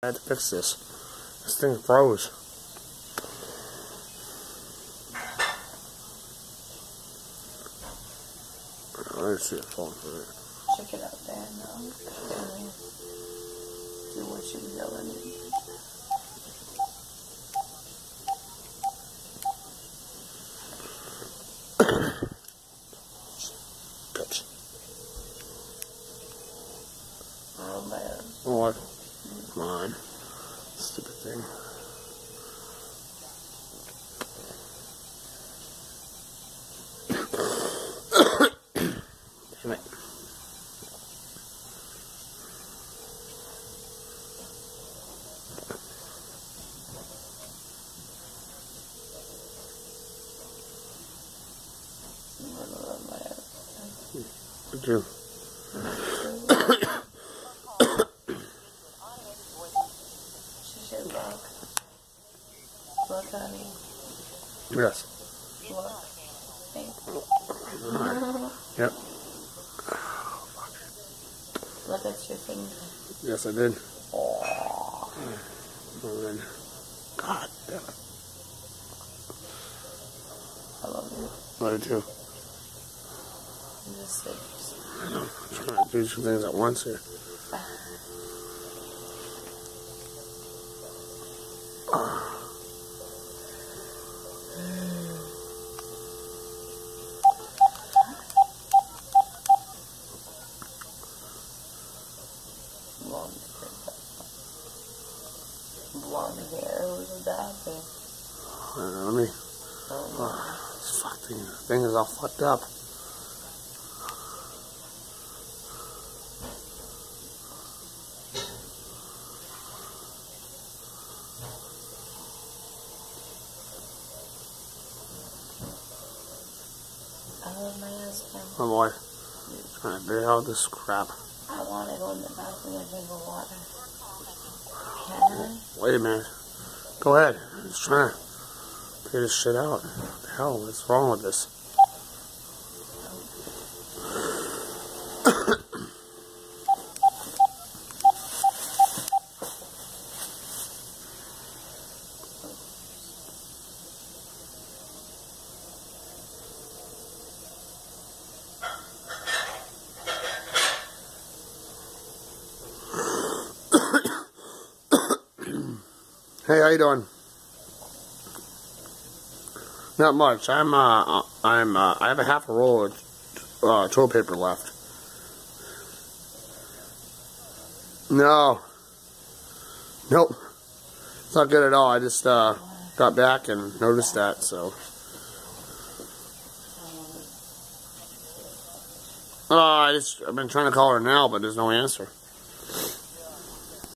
I had to fix this. This thing froze. I see it falling for it. Check it out there now. See what she was yelling Touch. Oh man. What? On. Stupid thing. Damn it. Did you? Look. Look honey. Yes. Look. Hey. Yep. Look at your finger. Yes, I did. Oh. Then, God damn it. I love you. I did too. I'm just like, I know. I'm trying to do two things at once here. Blonde hair. Was a bad thing. I don't know, let me. Oh, This fuck thing, thing is all fucked up. I love my husband. My boy. Trying to figure out this crap. I want to go in the bathroom and drink water. Can I? Wait a minute. Go ahead. I'm just trying to figure this shit out. What the hell? What's wrong with this? Hey, how you doing? Not much. I'm uh, I'm uh, I have a half a roll of uh, toilet paper left. No. Nope. It's not good at all. I just uh, got back and noticed that. So. Uh, I just I've been trying to call her now, but there's no answer.